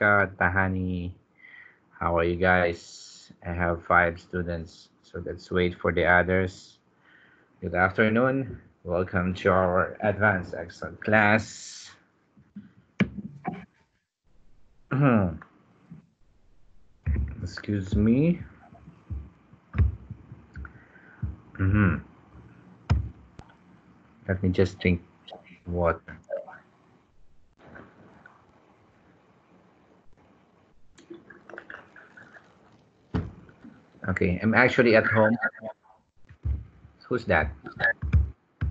Jessica, Tahani. How are you guys? I have five students, so let's wait for the others. Good afternoon. Welcome to our advanced Excel class. Excuse me. Mm -hmm. Let me just drink water. Okay, I'm actually at home. Who's that?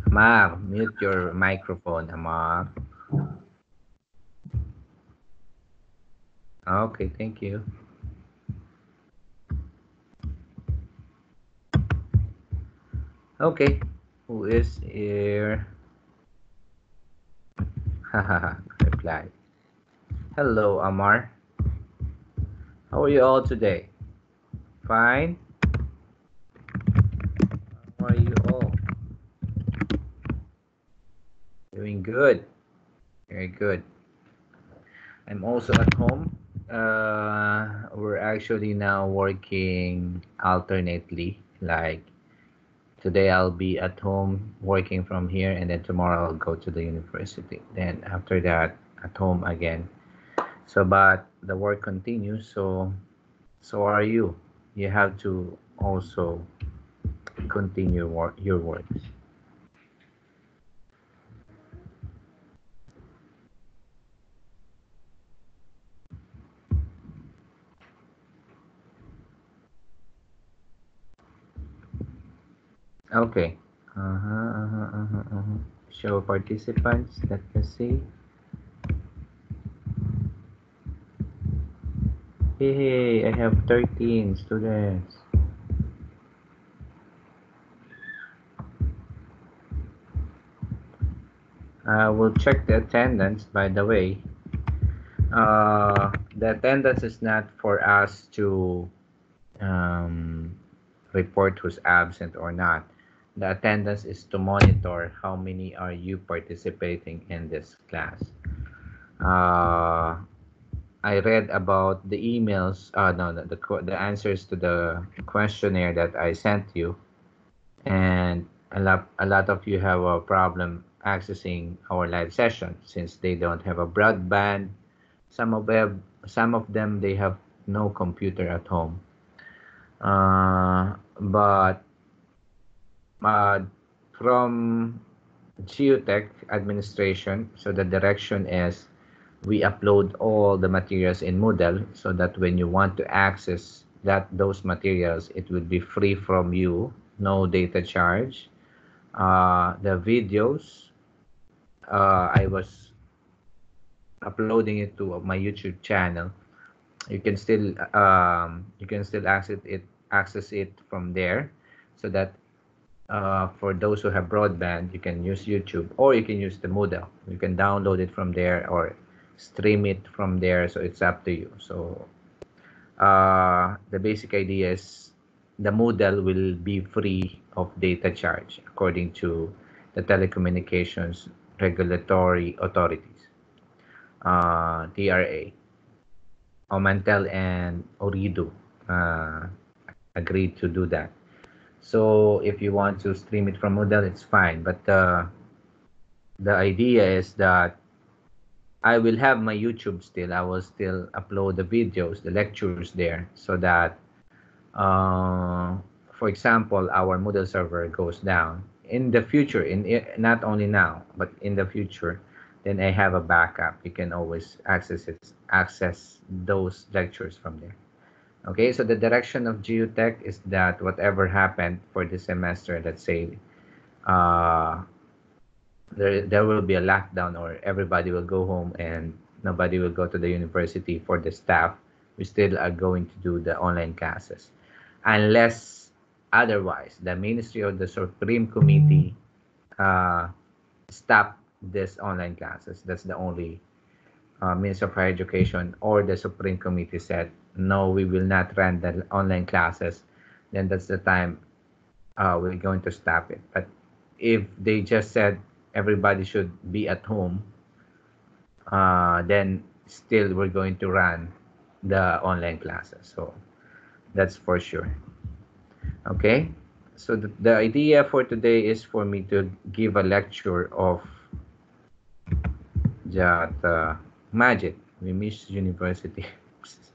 Amar, mute your microphone, Amar. Okay, thank you. Okay, who is here? Haha, reply. Hello, Amar. How are you all today? Fine? How are you all? Doing good. Very good. I'm also at home. Uh, we're actually now working alternately. Like today I'll be at home working from here and then tomorrow I'll go to the university. Then after that at home again. So but the work continues. So so are you you have to also continue work, your work. Okay. Uh-huh, uh-huh, uh-huh, uh-huh. Show participants. Let us see. Hey, I have 13 students. I will check the attendance, by the way. Uh, the attendance is not for us to um, report who's absent or not. The attendance is to monitor how many are you participating in this class. Uh, I read about the emails, uh, no, the, the, the answers to the questionnaire that I sent you, and a lot, a lot of you have a problem accessing our live session since they don't have a broadband. Some of them, some of them, they have no computer at home. Uh, but uh, from GUtech administration, so the direction is we upload all the materials in Moodle so that when you want to access that those materials, it will be free from you, no data charge. Uh, the videos, uh, I was uploading it to my YouTube channel. You can still um, you can still access it access it from there, so that uh, for those who have broadband, you can use YouTube or you can use the Moodle. You can download it from there or stream it from there so it's up to you. So uh, the basic idea is the Moodle will be free of data charge according to the telecommunications regulatory authorities uh, TRA Omantel and Ooredoo uh, agreed to do that. So if you want to stream it from Moodle it's fine but uh, the idea is that I will have my YouTube still. I will still upload the videos, the lectures there so that, uh, for example, our Moodle server goes down. In the future, in not only now, but in the future, then I have a backup. You can always access it, access those lectures from there. Okay, so the direction of GUtech is that whatever happened for the semester, let's say, uh, there there will be a lockdown or everybody will go home and nobody will go to the university for the staff we still are going to do the online classes. Unless otherwise the ministry or the supreme committee uh, stop this online classes. That's the only uh, minister of higher education or the supreme committee said no we will not run the online classes. Then that's the time uh, we're going to stop it. But if they just said everybody should be at home, uh, then still we're going to run the online classes. So that's for sure. Okay, so the, the idea for today is for me to give a lecture of that uh, Majid. We miss university.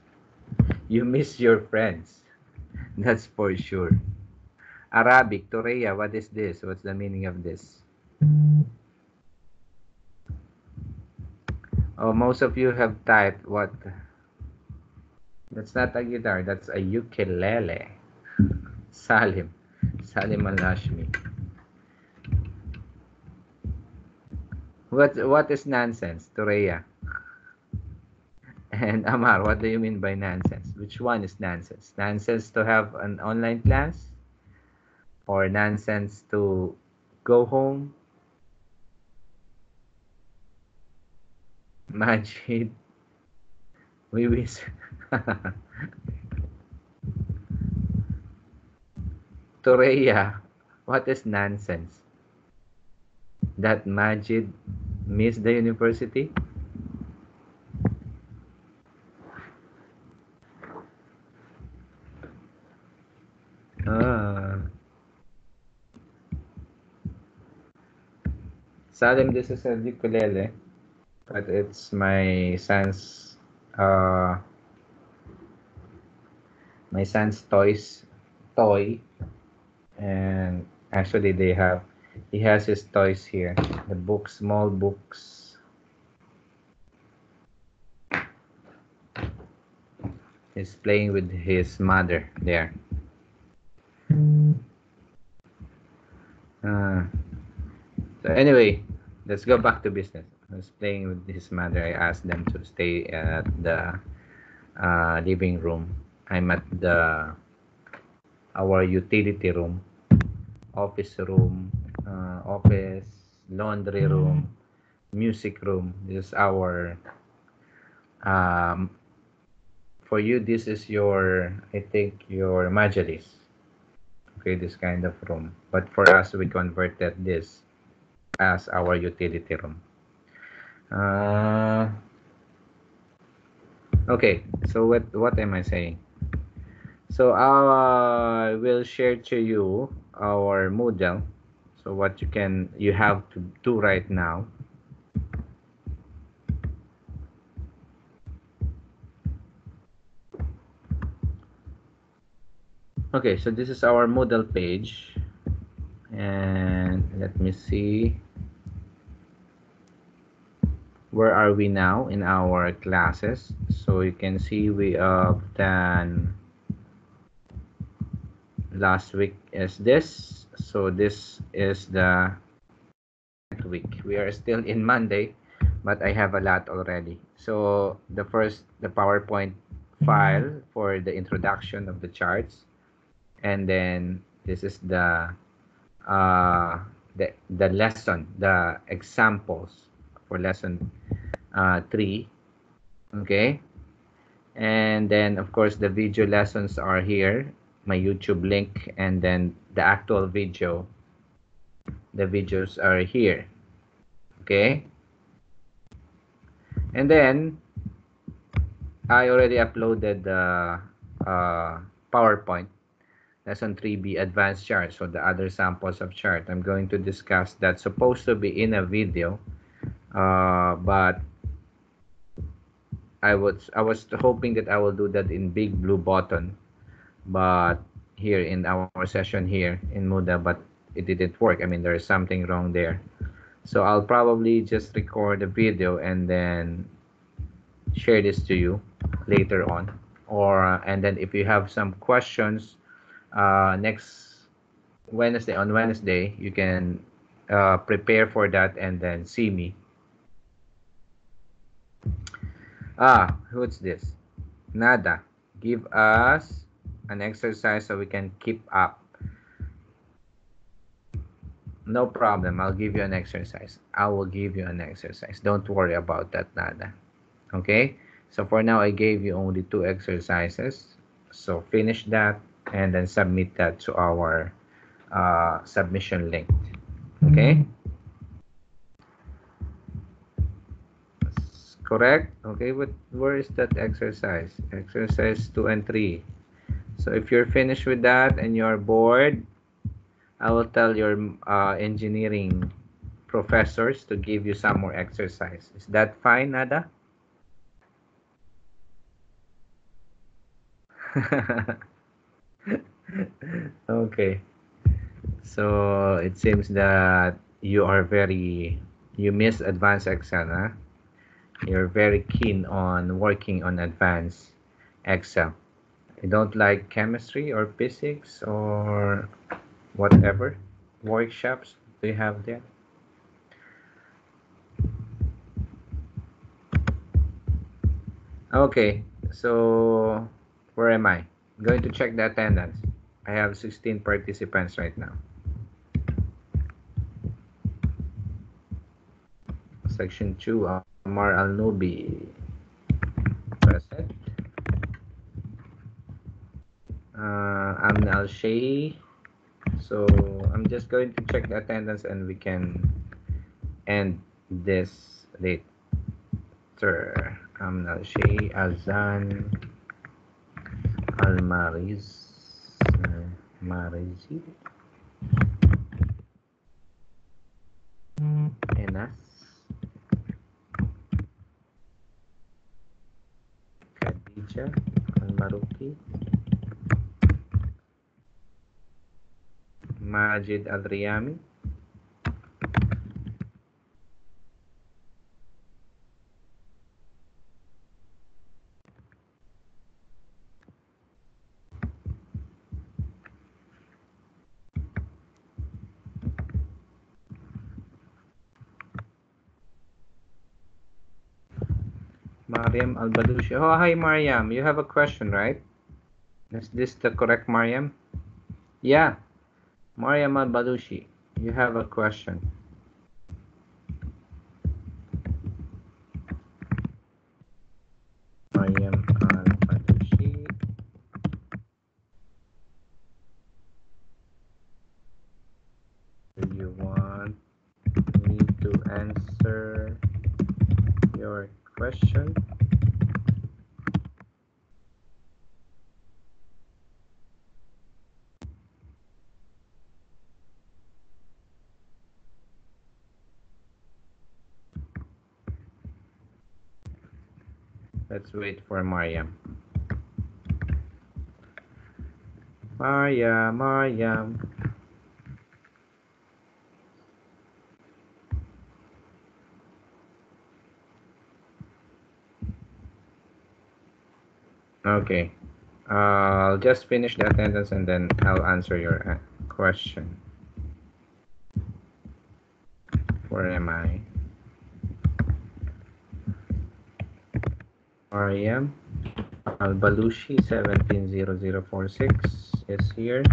you miss your friends. That's for sure. Arabic, Toreya, what is this? What's the meaning of this? Oh, most of you have typed what? That's not a guitar, that's a ukulele. Salim. Salim Al-Hashmi. What, what is nonsense, Toreya? And Amar, what do you mean by nonsense? Which one is nonsense? Nonsense to have an online class? Or nonsense to go home? Majid, we wish. Toreya, what is nonsense? That Majid missed the university? Ah. Salim, this is a ukulele, but it's my son's uh my son's toys toy. And actually they have he has his toys here the books small books. He's playing with his mother there. Uh, so anyway let's go back to business I was playing with his mother I asked them to stay at the uh, living room I'm at the our utility room, office room, uh, office, laundry room, music room. This is our um, for you. This is your I think your majalis. Okay, this kind of room. But for us, we converted this as our utility room. Uh, okay, so what what am I saying? So I will share to you our Moodle. So what you can you have to do right now. Okay, so this is our Moodle page. And let me see. Where are we now in our classes? So you can see we have done last week is this. So this is the week. We are still in monday but i have a lot already. So the first the powerpoint file for the introduction of the charts. And then this is the uh the the lesson the examples for lesson uh three. Okay? And then of course the video lessons are here. My YouTube link and then the actual video. The videos are here. Okay? And then I already uploaded the uh, PowerPoint lesson 3b advanced chart. So the other samples of chart. I'm going to discuss that's supposed to be in a video uh, but I was I was hoping that I will do that in BigBlueButton but here in our session here in Moodle, but it didn't work. I mean, there is something wrong there. So I'll probably just record a video and then share this to you later on. Or and then if you have some questions uh, next Wednesday on Wednesday, you can uh, prepare for that and then see me. Ah, what's this? Nada. Give us an exercise so we can keep up. No problem. I'll give you an exercise. I will give you an exercise. Don't worry about that, Nada. Okay? So for now, I gave you only two exercises. So finish that and then submit that to our uh, submission link. Okay? Correct? Okay, but where is that exercise? Exercise 2 and 3. So if you're finished with that and you're bored, I will tell your uh, engineering professors to give you some more exercise. Is that fine, Nada? okay. So it seems that you are very, you miss advanced Excel, huh? You're very keen on working on advanced Excel. You don't like chemistry or physics or whatever workshops do you have there? Okay, so where am I? I'm going to check the attendance. I have 16 participants right now. Section 2, Amar Al-Nubi. Present. Uh, Amna Al-Shay. So I'm just going to check the attendance and we can end this later. Amna Al-Shay, Azan, Al-Mariz, uh, Marizi, Majid Al-Riyami, Mariam Al-Balushi. Oh, hi, Mariam. You have a question, right? Is this the correct Mariam? Yeah. Mariam Al-Balushi, you have a question. Mariam Al-Balushi. Do you want me to answer your question? Let's wait for Mariam. Mariam, Mariam. Okay. I'll just finish the attendance and then I'll answer your uh, question. Where am I? Mariam Al-Balushi 170046 is here.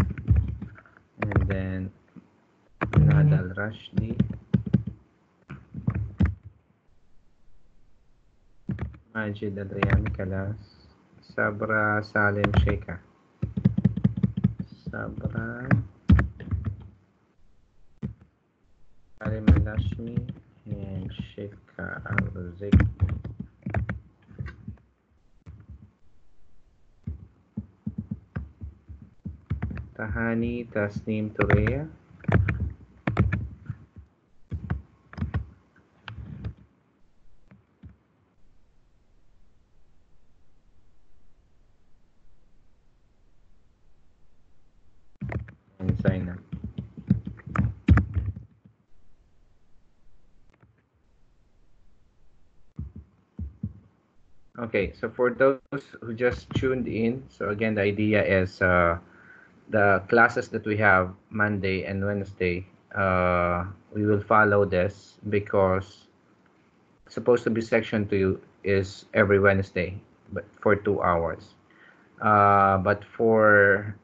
And then Nadal Rashdi. Majid Adrian Kalas. Sabra Salim Sheikha. Sabra Salim Lashmi and Sheikha Al-Zik. Tahani. And Zainab. Okay, so for those who just tuned in, so again, the idea is uh, the classes that we have Monday and Wednesday, uh, we will follow this because supposed to be section two is every Wednesday, but for two hours. Uh, but for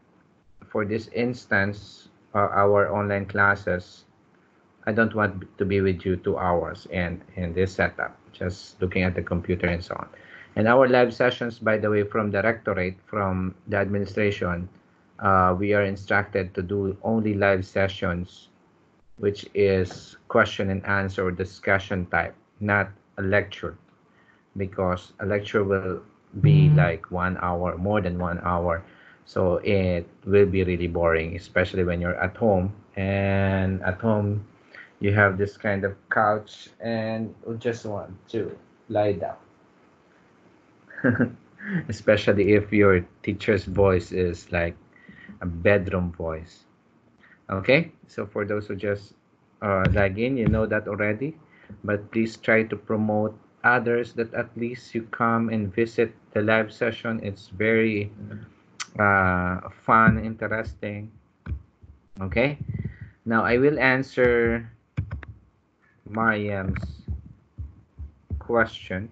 for this instance, uh, our online classes, I don't want to be with you two hours and in this setup, just looking at the computer and so on. And our live sessions, by the way, from the rectorate, from the administration, uh, we are instructed to do only live sessions, which is question and answer or discussion type, not a lecture. because a lecture will be Mm. like one hour, more than one hour. So it will be really boring, especially when you're at home. And at home, you have this kind of couch and you just want to lie down. especially if your teacher's voice is like a bedroom voice. Okay, so for those who just uh, log in, you know that already, but please try to promote others that at least you come and visit the live session. It's very uh, fun, interesting. Okay, now I will answer Mariam's question.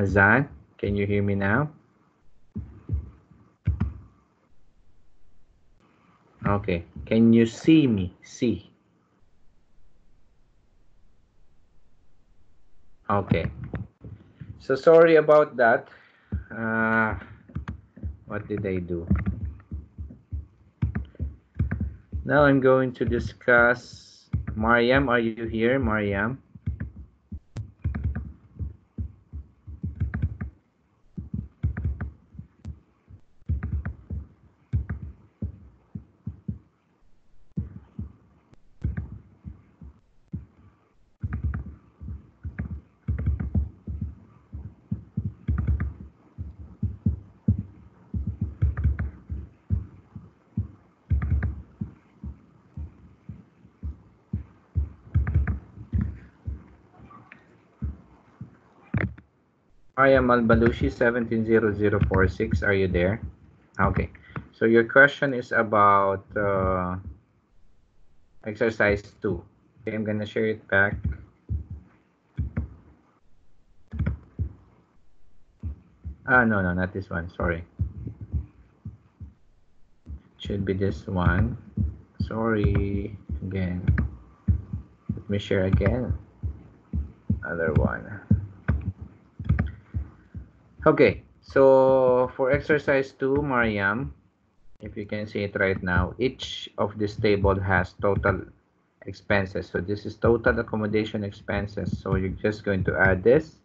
Hazan, can you hear me now? Okay. Can you see me? See. Okay. So sorry about that. Uh, what did I do? Now I'm going to discuss Mariam. Are you here, Mariam? I am Albalushi 170046. Are you there? Okay. So your question is about uh, exercise 2. Okay, I'm gonna share it back. Ah, no, no, not this one. Sorry. Should be this one. Sorry. Again. Let me share again. Other one. Okay, so for exercise 2, Mariam, if you can see it right now, each of this table has total expenses. So this is total accommodation expenses. So you're just going to add this.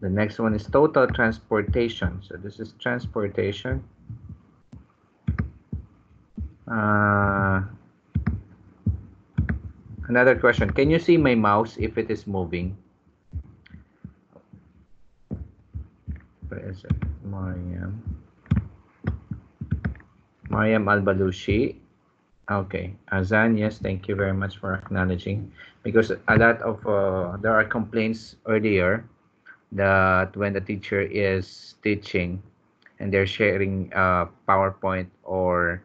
The next one is total transportation. So this is transportation. Uh, another question. Can you see my mouse if it is moving? Where is it? Mariam. Mariam Al-Balushi. Okay. Azan, yes, thank you very much for acknowledging. Because a lot of, uh, there are complaints earlier that when the teacher is teaching and they're sharing uh, PowerPoint or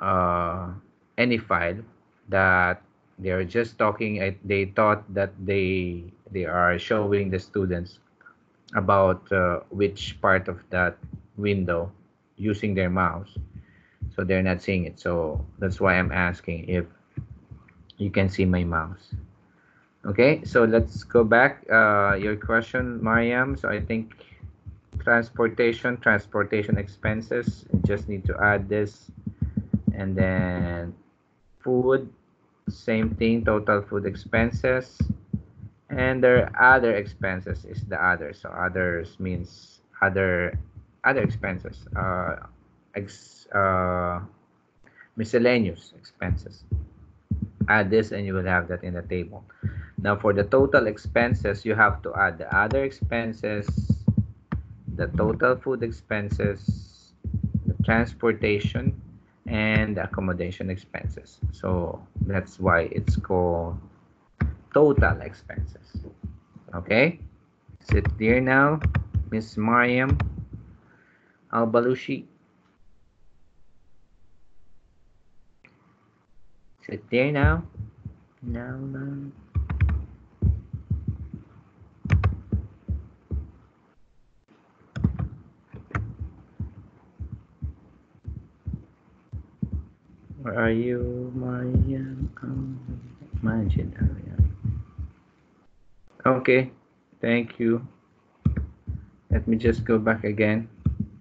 uh, any file that they're just talking, they thought that they they are showing the students about uh, which part of that window using their mouse. So they're not seeing it. So that's why i'm asking if you can see my mouse. Okay so let's go back uh, your question mariam. So i think transportation transportation expenses just need to add this. And then food same thing total food expenses and their other expenses is the other. So others means other other expenses uh, ex, uh, miscellaneous expenses. Add this and you will have that in the table. Now for the total expenses you have to add the other expenses the total food expenses the transportation and the accommodation expenses. So that's why it's called total expenses. Okay? Sit there now, Miss Mariam Al-Balushi. Sit there now. Now, now. Where are you, Mariam? Oh, Majid. Okay, thank you. Let me just go back again.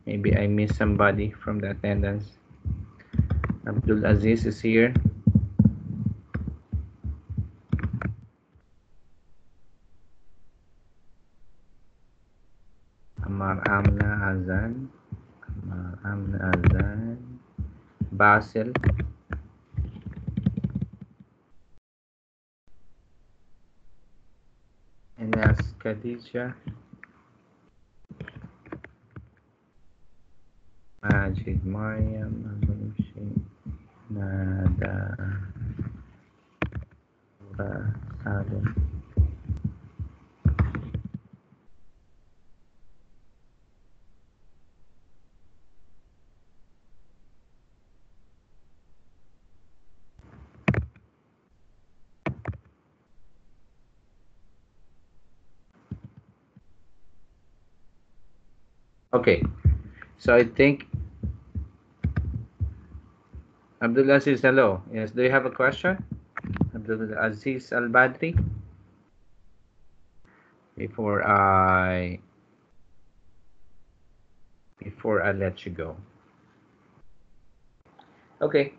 Maybe I missed somebody from the attendance. Abdul Aziz is here. Amar Amna Azan. Amar Amna Azan. Basil. Enas Khadija Majid Mariam Anushi Nada Salim Okay, so I think Abdul Aziz, hello. Yes, do you have a question? Abdul Aziz Al Badri? Before I before I let you go. Okay,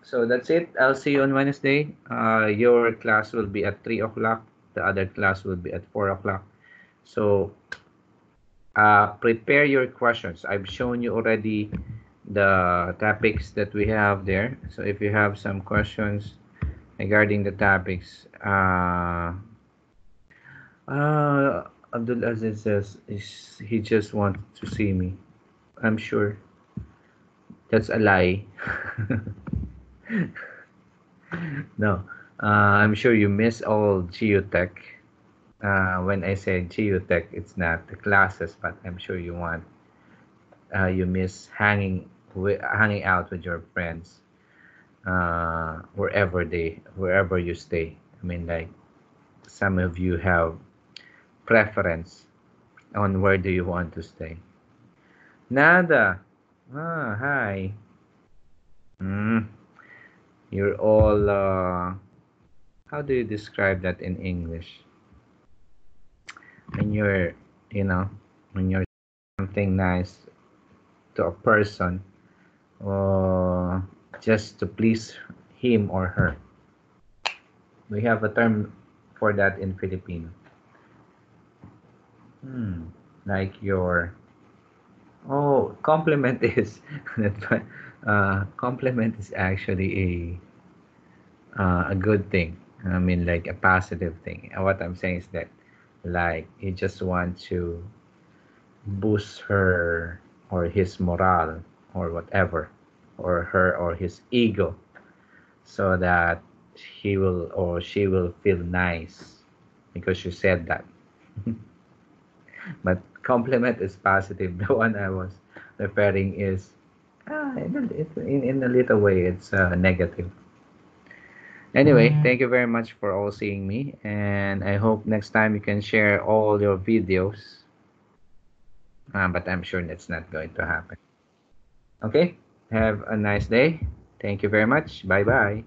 so that's it. I'll see you on Wednesday. Uh, your class will be at 3 o'clock. The other class will be at 4 o'clock. So uh, prepare your questions. I've shown you already the topics that we have there. So if you have some questions regarding the topics, uh, uh, Abdul Aziz says he just wants to see me. I'm sure that's a lie. no, uh, I'm sure you miss all GUtech. Uh, when I say GUtech, it's not the classes, but I'm sure you want, uh, you miss hanging hanging out with your friends, uh, wherever they, wherever you stay. I mean, like some of you have preference on where do you want to stay. Nada. Ah, hi. Mm. You're all, uh, how do you describe that in English? When you're, you know, when you're something nice to a person, or just to please him or her. We have a term for that in Filipino. Hmm, like your Oh, compliment is uh, compliment is actually a uh, a good thing. I mean, like a positive thing. And what I'm saying is that, like, he just want to boost her or his morale or whatever, or her or his ego, so that he will or she will feel nice because you said that. but compliment is positive. The one I was referring is uh, in, a, in, in a little way it's uh, negative. Anyway, mm-hmm. thank you very much for all seeing me, and I hope next time you can share all your videos. Uh, but I'm sure that's not going to happen. Okay, have a nice day. Thank you very much. Bye bye.